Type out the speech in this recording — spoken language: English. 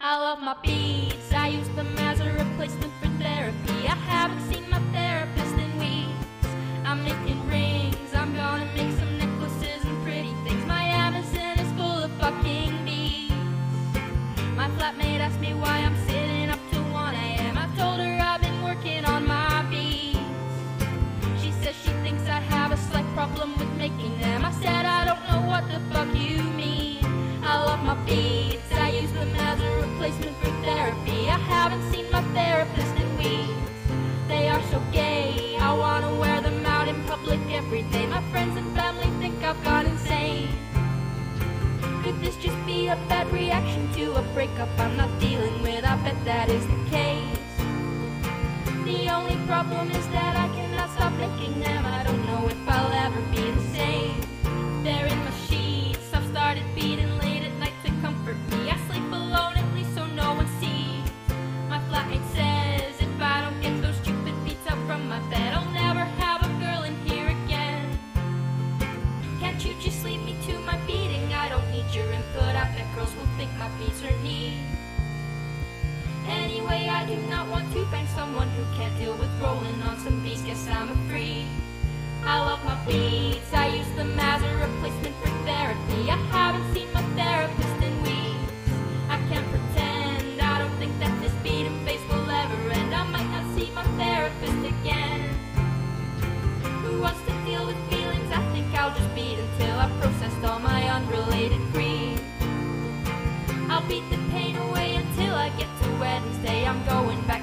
I love my beads. I use them as a replacement for therapy. I haven't seen my therapist in weeks. I'm making rings. I'm gonna make some necklaces and pretty things. My Amazon is full of fucking beads. My flatmate haven't seen my therapist in weeks. They are so gay. I wanna wear them out in public every day. My friends and family think I've gone insane. Could this just be a bad reaction to a breakup I'm not dealing with? I bet that is the case. The only problem is that I cannot stop making and foot I bet girls will think my feet are neat Anyway, I do not want to bang someone who can't deal with rolling on some beats Guess I'm a freak. I love my beats, I use them as a replacement for therapy. I haven't seen I'll beat the pain away until I get to Wednesday. I'm going back.